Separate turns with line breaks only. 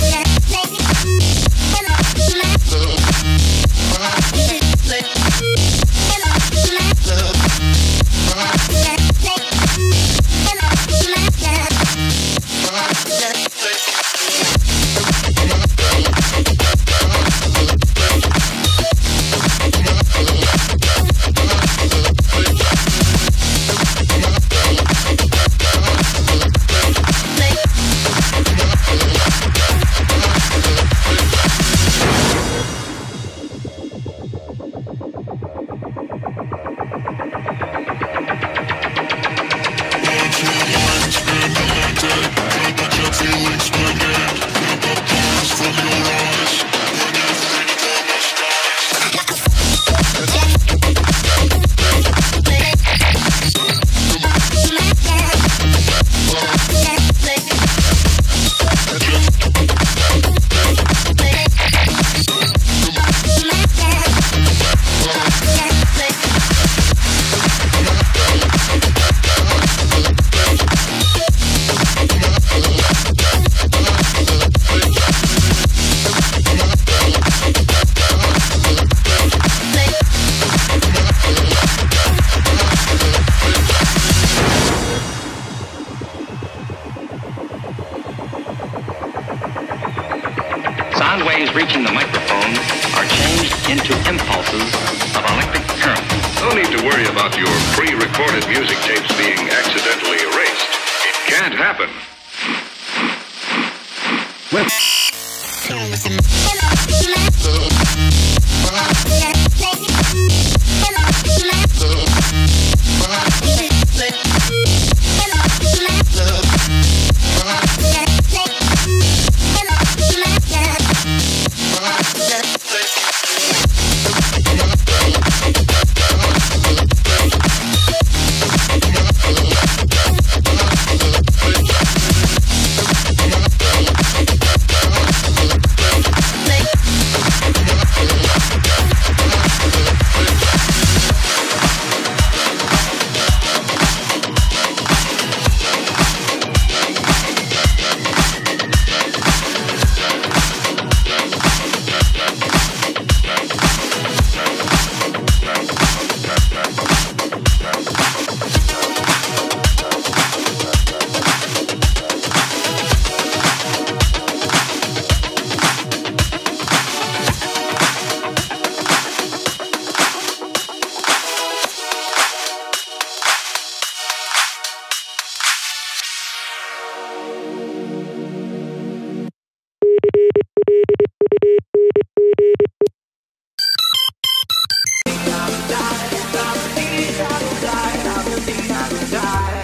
Sound waves reaching the microphone are changed into impulses of electric current.
No need to worry about your pre-recorded music tapes being accidentally erased. It can't happen. Well. die, I will die, I will die.